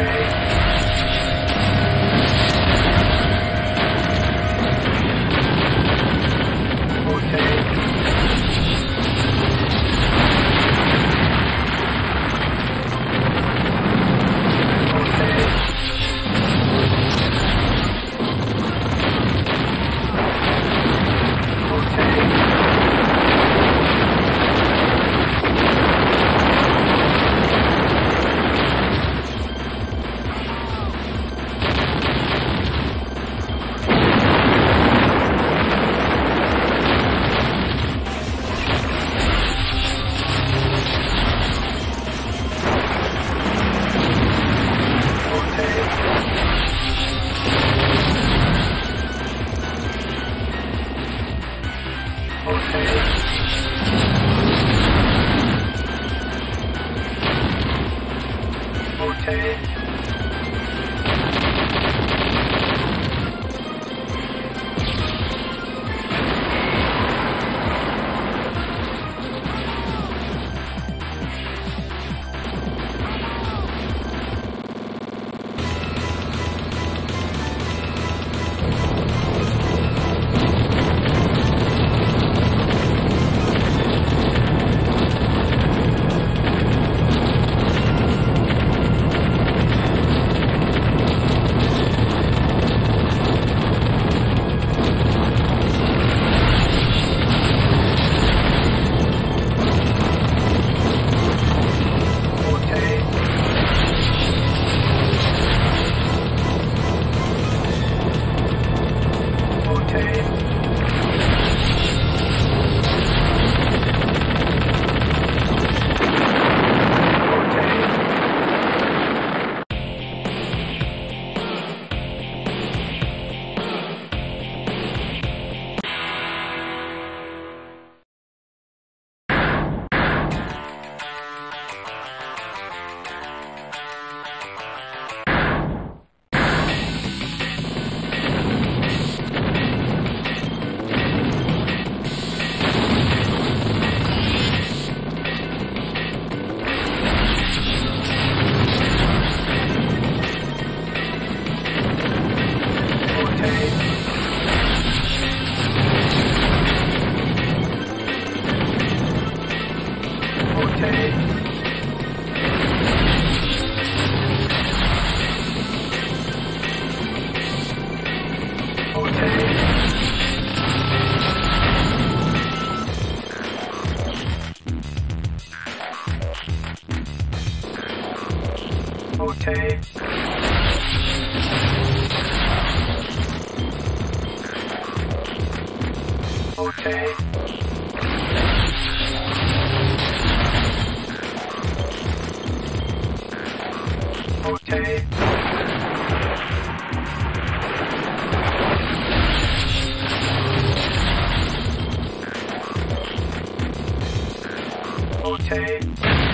Yeah. Okay. Okay. tape.